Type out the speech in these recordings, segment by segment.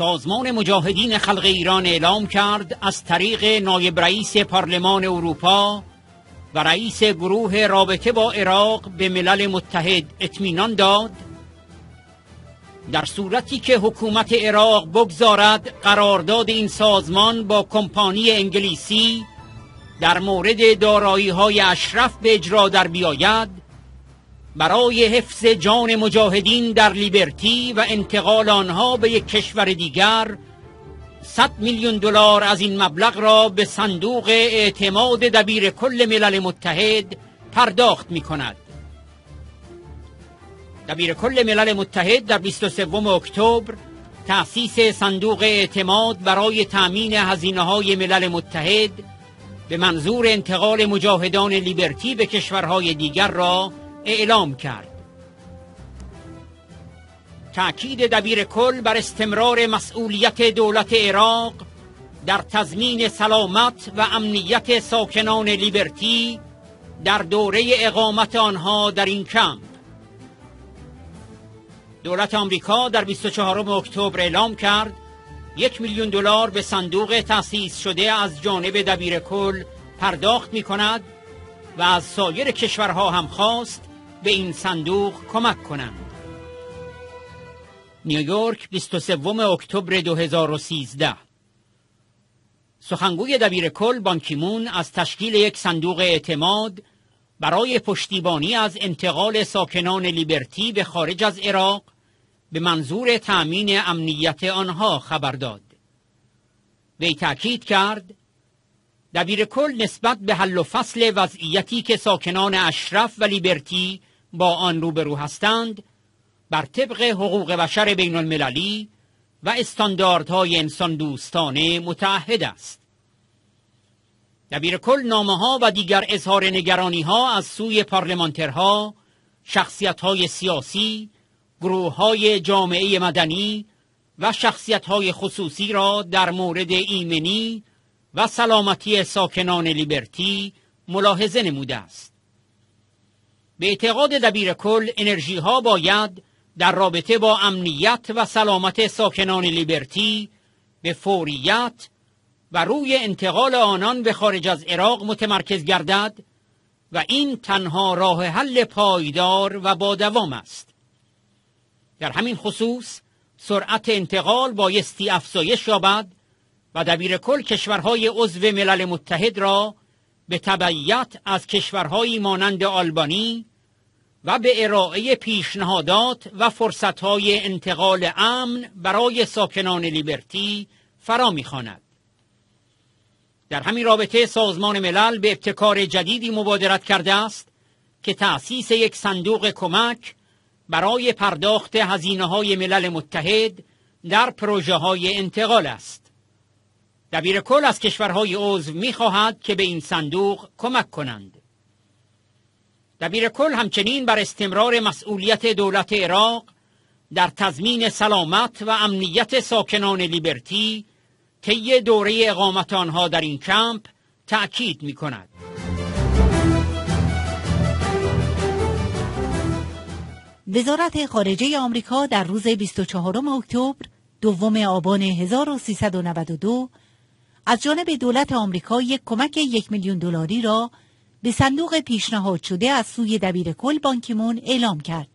سازمان مجاهدین خلق ایران اعلام کرد از طریق نایب رئیس پارلمان اروپا و رئیس گروه رابطه با عراق به ملل متحد اطمینان داد. در صورتی که حکومت عراق بگذارد قرارداد این سازمان با کمپانی انگلیسی در مورد دارایی های اشرف به اجرا در بیاید. برای حفظ جان مجاهدین در لیبرتی و انتقال آنها به یک کشور دیگر 100 میلیون دلار از این مبلغ را به صندوق اعتماد دبیر کل ملل متحد پرداخت می کند. دبیر کل ملل متحد در 23 اکتبر تأسیس صندوق اعتماد برای تأمین هزینه های ملل متحد به منظور انتقال مجاهدان لیبرتی به کشورهای دیگر را اعلام کرد. تأکید دبیر کل بر استمرار مسئولیت دولت عراق در تضمین سلامت و امنیت ساکنان لیبرتی در دوره اقامت آنها در این کمپ. دولت آمریکا در 24 اکتبر اعلام کرد یک میلیون دلار به صندوق تأسیس شده از جانب دبیر کل پرداخت می کند و از سایر کشورها هم خواست به این صندوق کمک کنند. نیویورک 23 اکتبر 2013 سخنگوی دبیر کل بانکیمون از تشکیل یک صندوق اعتماد برای پشتیبانی از انتقال ساکنان لیبرتی به خارج از عراق به منظور تأمین امنیت آنها خبر داد. وی تأکید کرد دبیر کل نسبت به حل و فصل وضعیتی که ساکنان اشرف و لیبرتی با آن روبرو هستند بر طبق حقوق بشر بین المللی و استانداردهای انسان دوستانه متعهد است. دبیر کل نامه ها و دیگر اظهار نگرانی ها از سوی پارلمانترها، شخصیت های سیاسی، گروه های جامعه مدنی و شخصیت های خصوصی را در مورد ایمنی و سلامتی ساکنان لیبرتی ملاحظه نموده است. به اعتقاد دبیر کل انرژی ها باید در رابطه با امنیت و سلامت ساکنان لیبرتی به فوریت و روی انتقال آنان به خارج از عراق متمرکز گردد و این تنها راه حل پایدار و با دوام است. در همین خصوص سرعت انتقال بایستی افزایش یابد و دبیر کل کشورهای عضو ملل متحد را به تبعیت از کشورهایی مانند آلبانی و به ارائه پیشنهادات و فرصتهای انتقال امن برای ساکنان لیبرتی فرا می‌خواند. در همین رابطه سازمان ملل به ابتکار جدیدی مبادرت کرده است که تأسیس یک صندوق کمک برای پرداخت هزینه های ملل متحد در پروژه های انتقال است. دبیر کل از کشورهای عضو می خواهد که به این صندوق کمک کنند. دبیر کل همچنین بر استمرار مسئولیت دولت عراق در تضمین سلامت و امنیت ساکنان لیبرتی طی دوره اقامت آنها در این کمپ تأکید می کند. وزارت خارجه آمریکا در روز 24 اکتبر دوم آبان 1392 از جانب دولت آمریکا یک کمک یک میلیون دلاری را به صندوق پیشنهاد شده از سوی دبیر کل بانکیمون اعلام کرد.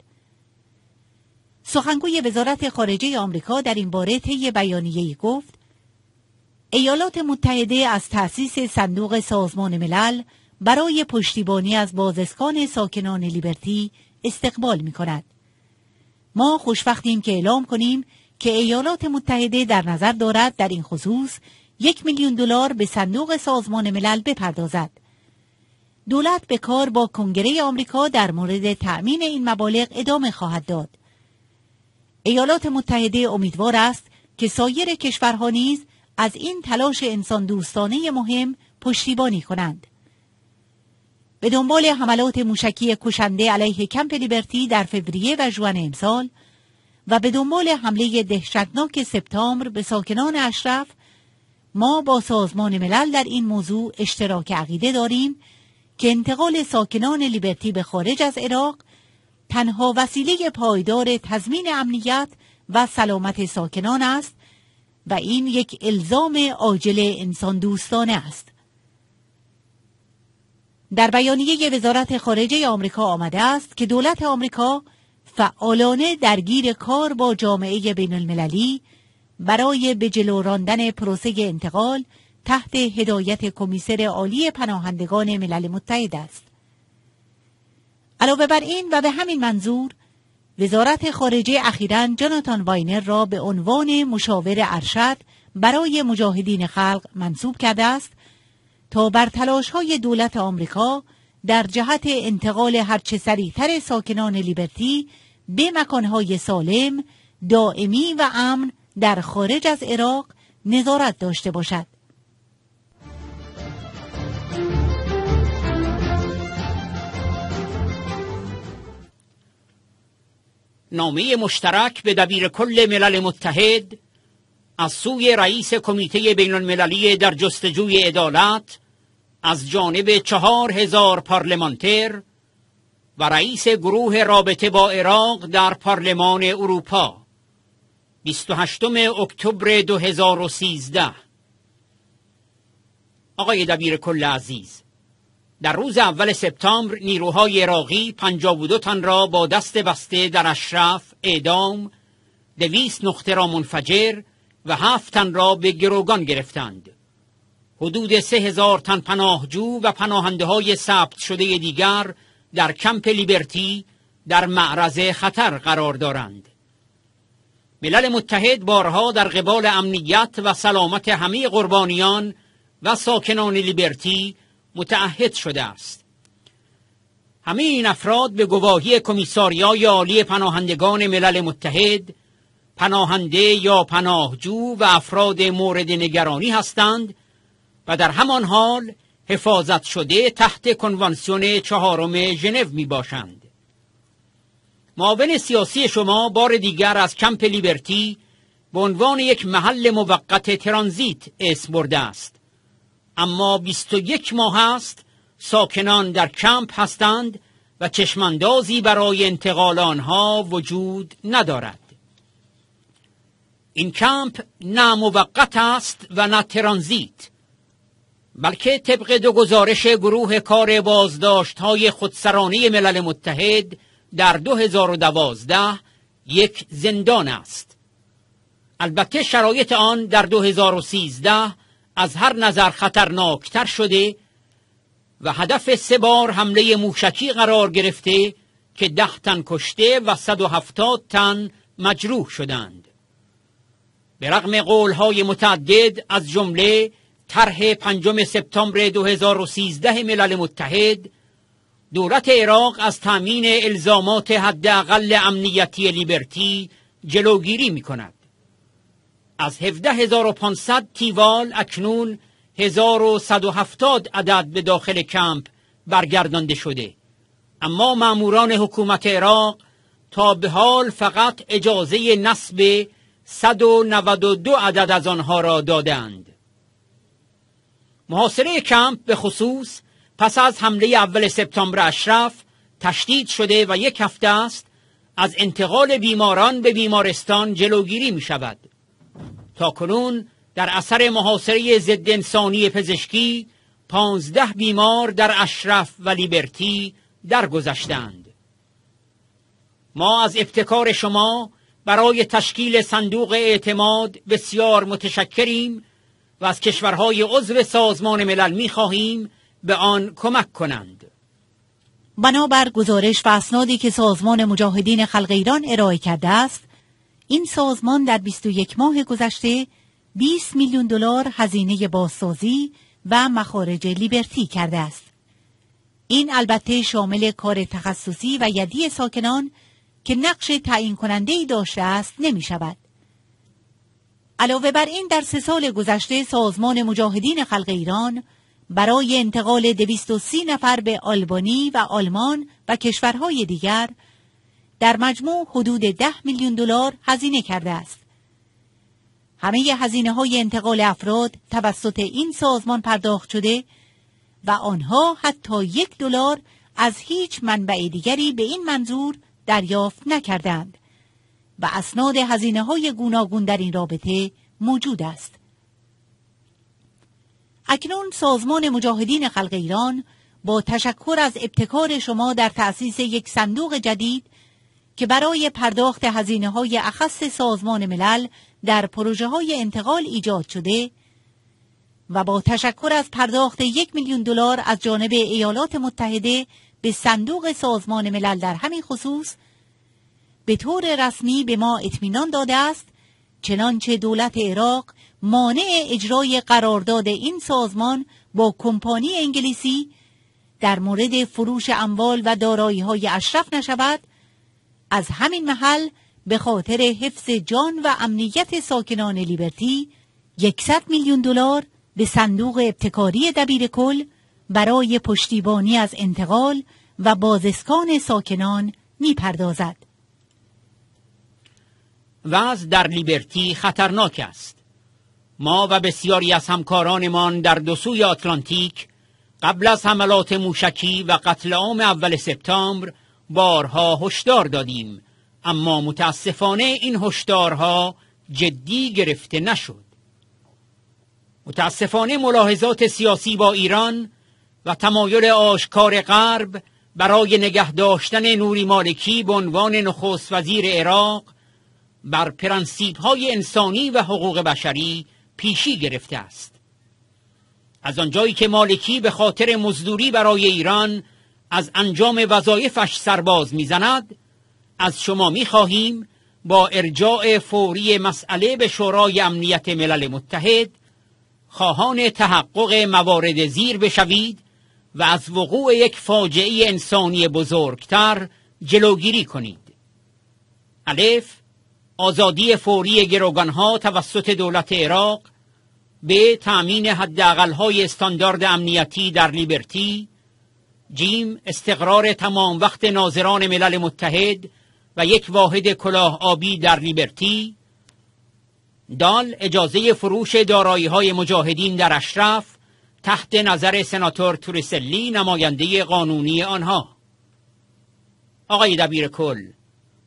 سخنگوی وزارت خارجه آمریکا در این باره طی بیانیه‌ای گفت ایالات متحده از تأسیس صندوق سازمان ملل برای پشتیبانی از بازسکان ساکنان لیبرتی استقبال می کند. ما خوشبختیم که اعلام کنیم که ایالات متحده در نظر دارد در این خصوص یک میلیون دلار به صندوق سازمان ملل بپردازد. دولت به کار با کنگره آمریکا در مورد تأمین این مبالغ ادامه خواهد داد. ایالات متحده امیدوار است که سایر کشورها نیز از این تلاش انسان دوستانه مهم پشتیبانی کنند. به دنبال حملات موشکی کشنده علیه کمپ لیبرتی در فوریه و ژوئن امسال و به دنبال حمله دهشتناک سپتامبر به ساکنان اشرف ما با سازمان ملل در این موضوع اشتراک عقیده داریم که انتقال ساکنان لیبرتی به خارج از عراق تنها وسیله پایدار تضمین امنیت و سلامت ساکنان است و این یک الزام عاجل انسان دوستانه است. در بیانیه وزارت خارجه آمریکا آمده است که دولت آمریکا فعالانه درگیر کار با جامعه بین المللی برای به جلو راندن پروسه انتقال تحت هدایت کمیسر عالی پناهندگان ملل متحد است. علاوه بر این و به همین منظور وزارت خارجه اخیرا جاناتان واینر را به عنوان مشاور ارشد برای مجاهدین خلق منصوب کرده است تا بر تلاش های دولت آمریکا در جهت انتقال هرچه سریعتر ساکنان لیبرتی به مکانهای سالم، دائمی و امن در خارج از عراق نظارت داشته باشد. نامه مشترک به دبیر کل ملل متحد از سوی رئیس کمیته بین المللی در جستجوی عدالت از جانب چهار هزار پارلمانتر و رئیس گروه رابطه با عراق در پارلمان اروپا. 28 اکتبر 2013 آقای دبیر کل عزیز در روز اول سپتامبر نیروهای عراقی 52 تن را با دست بسته در اشرف اعدام دویست نقطه را منفجر و هفت تن را به گروگان گرفتند. حدود سه هزار تن پناهجو و پناهنده های ثبت شده دیگر در کمپ لیبرتی در معرض خطر قرار دارند. ملل متحد بارها در قبال امنیت و سلامت همه قربانیان و ساکنان لیبرتی متعهد شده است همه این افراد به گواهی کمیساریای عالی پناهندگان ملل متحد پناهنده یا پناهجو و افراد مورد نگرانی هستند و در همان حال حفاظت شده تحت کنوانسیون چهارم ژنو می باشند. معاون سیاسی شما بار دیگر از کمپ لیبرتی به عنوان یک محل موقت ترانزیت اسم برده است. اما 21 ماه است ساکنان در کمپ هستند و چشماندازی برای انتقال آنها وجود ندارد. این کمپ نه موقت است و نه ترانزیت بلکه طبق دو گزارش گروه کار بازداشت های خودسرانی ملل متحد در 2012 یک زندان است البته شرایط آن در 2013 از هر نظر خطرناکتر شده و هدف سه بار حمله موشکی قرار گرفته که ده تن کشته و 170 تن مجروح شدند به رغم قولهای متعدد از جمله طرح پنجم سپتامبر 2013 ملل متحد دولت عراق از تامین الزامات حداقل امنیتی لیبرتی جلوگیری می کند. از 17500 تیوال اکنون 1170 عدد به داخل کمپ برگردانده شده اما ماموران حکومت عراق تا به حال فقط اجازه نصب 192 عدد از آنها را دادند محاصره کمپ به خصوص پس از حمله اول سپتامبر اشرف تشدید شده و یک هفته است از انتقال بیماران به بیمارستان جلوگیری می شود. تا کنون در اثر محاصره ضد انسانی پزشکی پانزده بیمار در اشرف و لیبرتی درگذشتند. ما از ابتکار شما برای تشکیل صندوق اعتماد بسیار متشکریم و از کشورهای عضو سازمان ملل می خواهیم به آن کمک کنند. بنابر گزارش و اسنادی که سازمان مجاهدین خلق ایران ارائه کرده است، این سازمان در 21 ماه گذشته 20 میلیون دلار هزینه بازسازی و مخارج لیبرتی کرده است. این البته شامل کار تخصصی و یدی ساکنان که نقش تعیین کننده ای داشته است نمی شود. علاوه بر این در سه سال گذشته سازمان مجاهدین خلق ایران برای انتقال 230 نفر به آلبانی و آلمان و کشورهای دیگر در مجموع حدود 10 میلیون دلار هزینه کرده است. همه هزینه های انتقال افراد توسط این سازمان پرداخت شده و آنها حتی یک دلار از هیچ منبع دیگری به این منظور دریافت نکردند. و اسناد هزینه های گوناگون در این رابطه موجود است اکنون سازمان مجاهدین خلق ایران با تشکر از ابتکار شما در تأسیس یک صندوق جدید که برای پرداخت هزینه های اخص سازمان ملل در پروژه های انتقال ایجاد شده و با تشکر از پرداخت یک میلیون دلار از جانب ایالات متحده به صندوق سازمان ملل در همین خصوص به طور رسمی به ما اطمینان داده است چنانچه دولت عراق مانع اجرای قرارداد این سازمان با کمپانی انگلیسی در مورد فروش اموال و دارایی های اشرف نشود از همین محل به خاطر حفظ جان و امنیت ساکنان لیبرتی 100 میلیون دلار به صندوق ابتکاری دبیر کل برای پشتیبانی از انتقال و بازسکان ساکنان می‌پردازد. وضع در لیبرتی خطرناک است. ما و بسیاری از همکارانمان در دو سوی آتلانتیک قبل از حملات موشکی و قتل عام اول سپتامبر بارها هشدار دادیم اما متاسفانه این هشدارها جدی گرفته نشد. متاسفانه ملاحظات سیاسی با ایران و تمایل آشکار غرب برای نگه داشتن نوری مالکی به عنوان نخست وزیر عراق بر پرنسیب های انسانی و حقوق بشری پیشی گرفته است. از آنجایی که مالکی به خاطر مزدوری برای ایران از انجام وظایفش سرباز می‌زند از شما می‌خواهیم با ارجاع فوری مسئله به شورای امنیت ملل متحد خواهان تحقق موارد زیر بشوید و از وقوع یک فاجعه انسانی بزرگتر جلوگیری کنید. الف آزادی فوری گروگانها توسط دولت عراق به تأمین حداقل‌های استاندارد امنیتی در لیبرتی جیم استقرار تمام وقت ناظران ملل متحد و یک واحد کلاه آبی در لیبرتی. دال اجازه فروش دارایی های مجاهدین در اشرف تحت نظر سناتور توریسلی نماینده قانونی آنها. آقای دبیر کل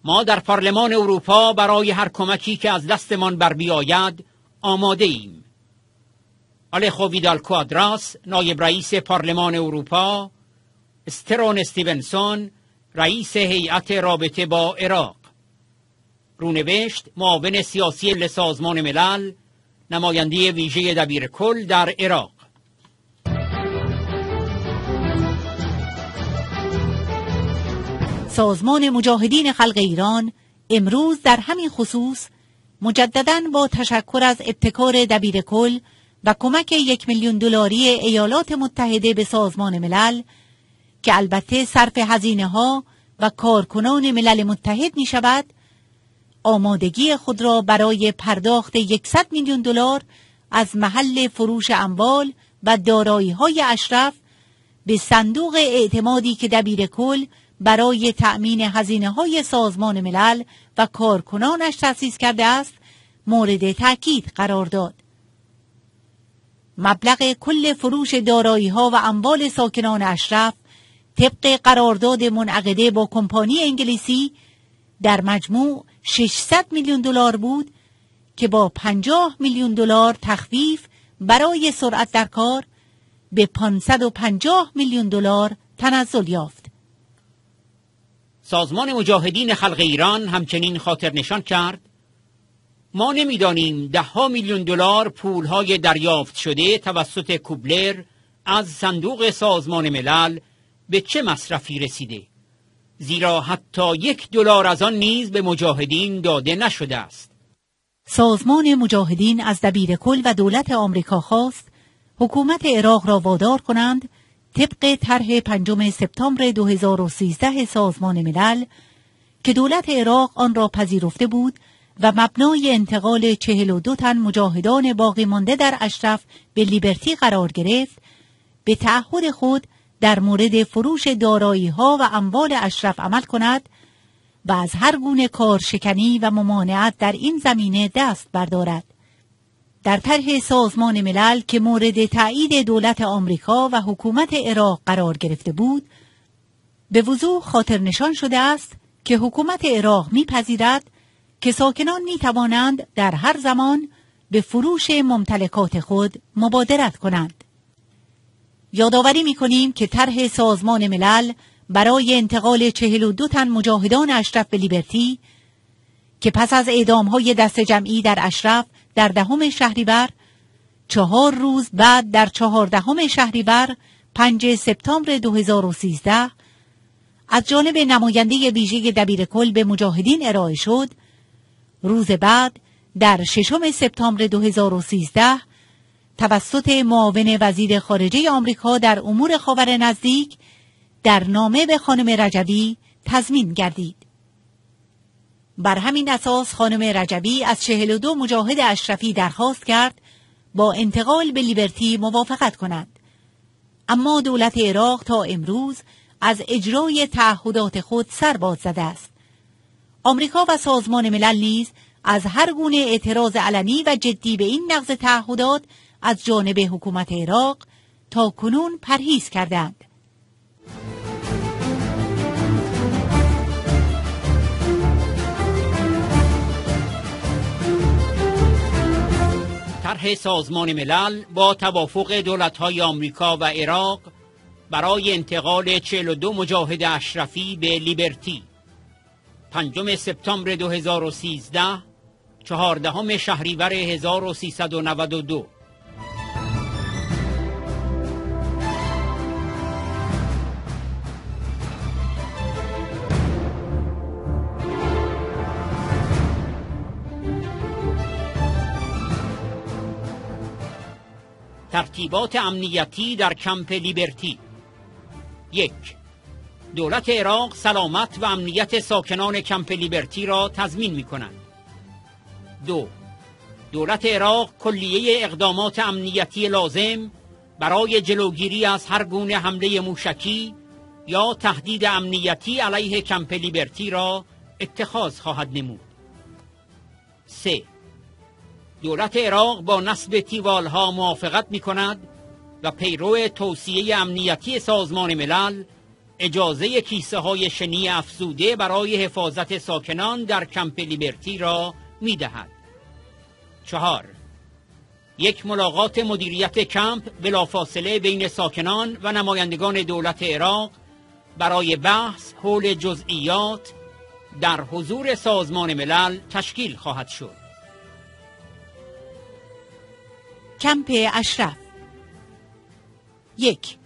ما در پارلمان اروپا برای هر کمکی که از دستمان بر بیاید آماده ایم. آلخو ویدال کوادراس نایب رئیس پارلمان اروپا استرون استیونسون رئیس هیئت رابطه با عراق. رونوشت معاون سیاسی لسازمان ملل نماینده ویژه دبیر کل در عراق. سازمان مجاهدین خلق ایران امروز در همین خصوص مجددا با تشکر از ابتکار دبیر کل و کمک یک میلیون دلاری ایالات متحده به سازمان ملل که البته صرف هزینه ها و کارکنان ملل متحد می شود آمادگی خود را برای پرداخت 100 میلیون دلار از محل فروش اموال و دارایی های اشرف به صندوق اعتمادی که دبیر کل برای تأمین هزینه های سازمان ملل و کارکنانش تأسیس کرده است مورد تأکید قرار داد. مبلغ کل فروش دارایی ها و اموال ساکنان اشرف طبق قرارداد منعقده با کمپانی انگلیسی در مجموع 600 میلیون دلار بود که با 50 میلیون دلار تخفیف برای سرعت در کار به 550 میلیون دلار تنزل یافت. سازمان مجاهدین خلق ایران همچنین خاطر نشان کرد ما نمی‌دانیم دهها میلیون دلار پولهای دریافت شده توسط کوبلر از صندوق سازمان ملل به چه مصرفی رسیده؟ زیرا حتی یک دلار از آن نیز به مجاهدین داده نشده است. سازمان مجاهدین از دبیر کل و دولت آمریکا خواست حکومت عراق را وادار کنند طبق طرح پنجم سپتامبر 2013 سازمان ملل که دولت عراق آن را پذیرفته بود و مبنای انتقال 42 تن مجاهدان باقی مانده در اشرف به لیبرتی قرار گرفت به تعهد خود در مورد فروش دارایی ها و اموال اشرف عمل کند و از هر گونه کارشکنی و ممانعت در این زمینه دست بردارد در طرح سازمان ملل که مورد تایید دولت آمریکا و حکومت عراق قرار گرفته بود به وضوح خاطر نشان شده است که حکومت عراق میپذیرد که ساکنان می توانند در هر زمان به فروش ممتلکات خود مبادرت کنند. یادآوری می کنیم که طرح سازمان ملل برای انتقال 42 تن مجاهدان اشرف به لیبرتی که پس از اعدام های دست جمعی در اشرف در دهم شهریور چهار روز بعد در چهاردهم شهریور پنج سپتامبر 2013 از جانب نماینده ویژه دبیر کل به مجاهدین ارائه شد. روز بعد در ششم سپتامبر 2013 توسط معاون وزیر خارجه آمریکا در امور خاور نزدیک در نامه به خانم رجوی تضمین گردید. بر همین اساس خانم رجوی از 42 مجاهد اشرفی درخواست کرد با انتقال به لیبرتی موافقت کنند. اما دولت عراق تا امروز از اجرای تعهدات خود سر باز زده است. آمریکا و سازمان ملل نیز از هر گونه اعتراض علنی و جدی به این نقض تعهدات از جانب حکومت عراق تا کنون پرهیز کردند. طرح سازمان ملل با توافق دولت‌های آمریکا و عراق برای انتقال 42 مجاهد اشرفی به لیبرتی پنجم سپتامبر 2013 چهاردهم شهریور 1392 ترتیبات امنیتی در کمپ لیبرتی یک دولت عراق سلامت و امنیت ساکنان کمپ لیبرتی را تضمین می کند. دو دولت عراق کلیه اقدامات امنیتی لازم برای جلوگیری از هر گونه حمله موشکی یا تهدید امنیتی علیه کمپ لیبرتی را اتخاذ خواهد نمود. سه دولت عراق با نصب تیوالها موافقت می کند و پیرو توصیه امنیتی سازمان ملل اجازه کیسه های شنی افزوده برای حفاظت ساکنان در کمپ لیبرتی را می دهد. چهار یک ملاقات مدیریت کمپ بلافاصله بین ساکنان و نمایندگان دولت عراق برای بحث حول جزئیات در حضور سازمان ملل تشکیل خواهد شد. کمپ اشرف یک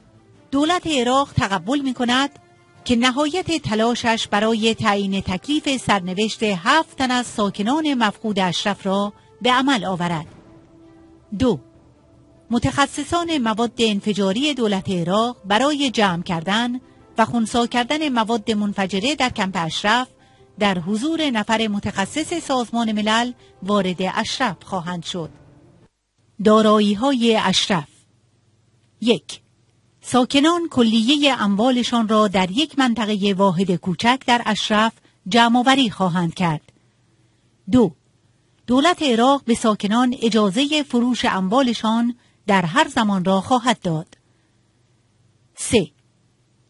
دولت عراق تقبل می کند که نهایت تلاشش برای تعیین تکلیف سرنوشت هفت تن از ساکنان مفقود اشرف را به عمل آورد. دو متخصصان مواد انفجاری دولت عراق برای جمع کردن و خونسا کردن مواد منفجره در کمپ اشرف در حضور نفر متخصص سازمان ملل وارد اشرف خواهند شد. دارایی های اشرف یک ساکنان کلیه اموالشان را در یک منطقه واحد کوچک در اشرف جمعآوری خواهند کرد. دو دولت عراق به ساکنان اجازه فروش اموالشان در هر زمان را خواهد داد. سه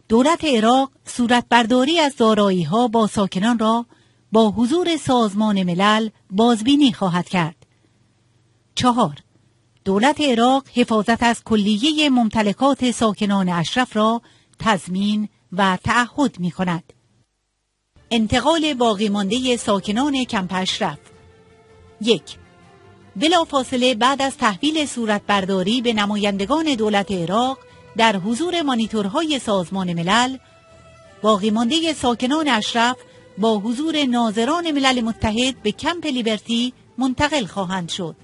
دولت عراق صورتبرداری از دارایی ها با ساکنان را با حضور سازمان ملل بازبینی خواهد کرد. چهار دولت عراق حفاظت از کلیه ممتلکات ساکنان اشرف را تضمین و تعهد می کند. انتقال باقی مانده ساکنان کمپ اشرف یک بلافاصله بعد از تحویل صورتبرداری به نمایندگان دولت عراق در حضور مانیتورهای سازمان ملل باقی مانده ساکنان اشرف با حضور ناظران ملل متحد به کمپ لیبرتی منتقل خواهند شد.